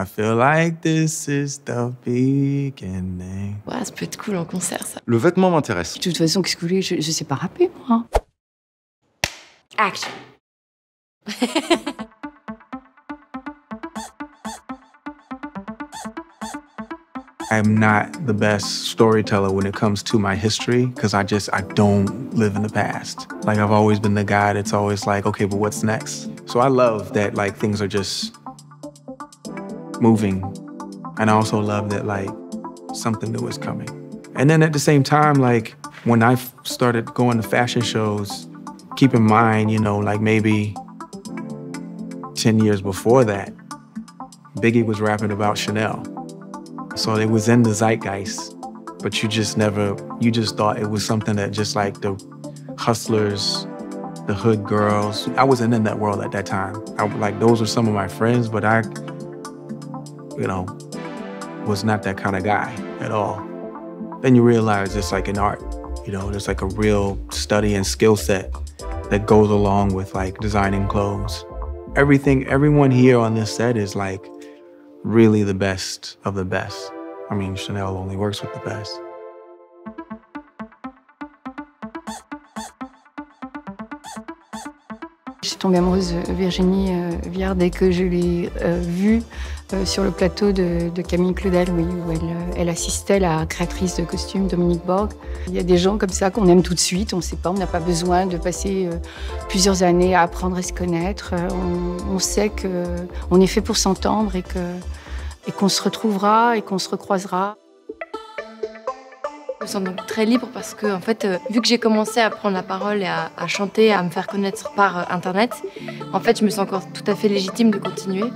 I feel like this is the beginning. Ouais, ça peut être cool en concert, ça. Le vêtement m'intéresse. De toute façon, qu'est-ce que vous voulez je, je sais pas rapper, moi. Action. I'm not the best storyteller when it comes to my history because I just I don't live in the past. Like I've always been the guy that's always like, okay, but what's next? So I love that like things are just moving. And I also love that like something new is coming. And then at the same time, like when I started going to fashion shows, keep in mind, you know, like maybe 10 years before that, Biggie was rapping about Chanel. So it was in the zeitgeist, but you just never, you just thought it was something that just like the hustlers, the hood girls. I wasn't in that world at that time. I like those were some of my friends, but I, you know, was not that kind of guy at all. Then you realize it's like an art, you know, there's like a real study and skill set that goes along with like designing clothes. Everything, everyone here on this set is like really the best of the best. I mean, Chanel only works with the best. Suis tombée amoureuse de Virginie euh, Viard dès que je l'ai euh, vue euh, sur le plateau de, Camille Claudel, où elle, euh, assistait la créatrice de costumes, Dominique Borg. Il y a des gens comme ça qu'on aime tout de suite, on ne sait pas, on n'a pas besoin de passer euh, plusieurs années à apprendre à se connaître. Euh, on, on sait qu'on est fait pour s'entendre et qu'on se retrouvera et qu'on se recroisera. Je me sens donc très libre parce que, en fait, euh, vu que j'ai commencé à prendre la parole et à, à chanter, à me faire connaître par euh, Internet, en fait, je me sens encore tout à fait légitime de continuer.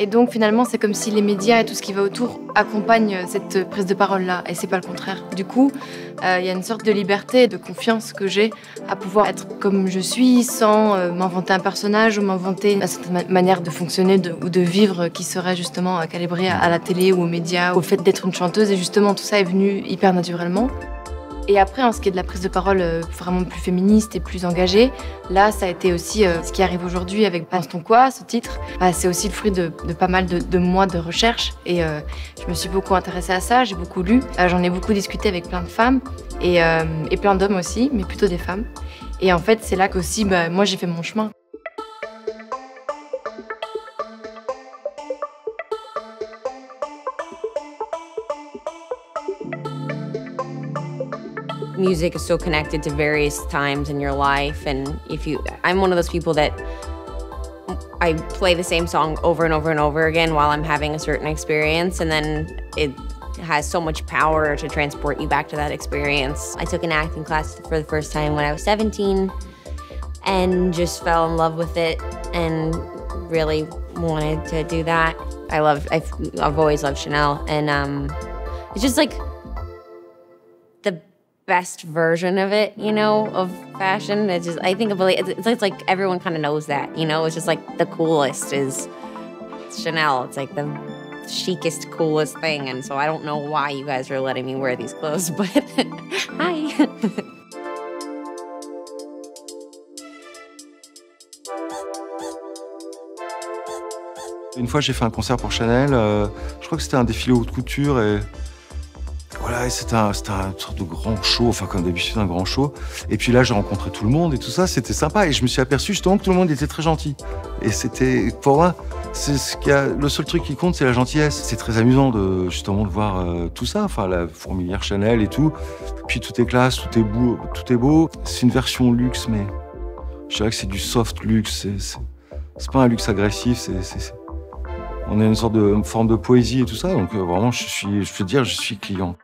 Et donc, finalement, c'est comme si les médias et tout ce qui va autour accompagnent cette prise de parole-là, et c'est pas le contraire. Du coup, euh, il y a une sorte de liberté de confiance que j'ai à pouvoir être comme je suis sans euh, m'inventer un personnage ou m'inventer une certaine ma- manière de fonctionner ou de vivre qui serait justement euh, calibrée à, à la télé ou aux médias, au fait d'être une chanteuse. Et justement, tout ça est venu hyper naturellement. Et après, en ce qui est de la prise de parole euh, vraiment plus féministe et plus engagée, là, ça a été aussi euh, ce qui arrive aujourd'hui avec Pense ton quoi, ce titre. Bah, c'est aussi le fruit de, de pas mal de, de mois de recherche. Et euh, je me suis beaucoup intéressée à ça, j'ai beaucoup lu. Euh, J'en ai beaucoup discuté avec plein de femmes et, euh, et plein d'hommes aussi, mais plutôt des femmes. Et en fait, c'est là qu'aussi, bah, moi, j'ai fait mon chemin. Music is so connected to various times in your life and if you i'm one of those people that i play the same song over and over and over again while i'm having a certain experience and then it has so much power to transport you back to that experience. I took an acting class for the first time when i was 17 and just fell in love with it and really wanted to do that. I love i've, I've always loved chanel and um, it's just like best version of it, you know, of fashion. It's just I think of it, it's, it's like everyone kind of knows that, you know. It's just like the coolest is Chanel. It's like the chicest, coolest thing, and so I don't know why you guys are letting me wear these clothes, but hi. Une fois, j'ai fait un concert pour Chanel. euh, je crois que c'était un défilé haute couture et voilà, c'était un, c'était un sorte de grand show, enfin comme d'habitude un grand show. Et puis là, j'ai rencontré tout le monde et tout ça, c'était sympa. Et je me suis aperçu justement que tout le monde était très gentil. Et c'était, pour moi, c'est ce qui a, le seul truc qui compte, c'est la gentillesse. C'est très amusant de justement de voir euh, tout ça, enfin la fourmilière Chanel et tout. Puis tout est classe, tout est beau, tout est beau. C'est une version luxe, mais je dirais que c'est du soft luxe. C'est, pas un luxe agressif, c'est, on a une sorte de une forme de poésie et tout ça. Donc euh, vraiment, je suis, je peux dire, je suis client.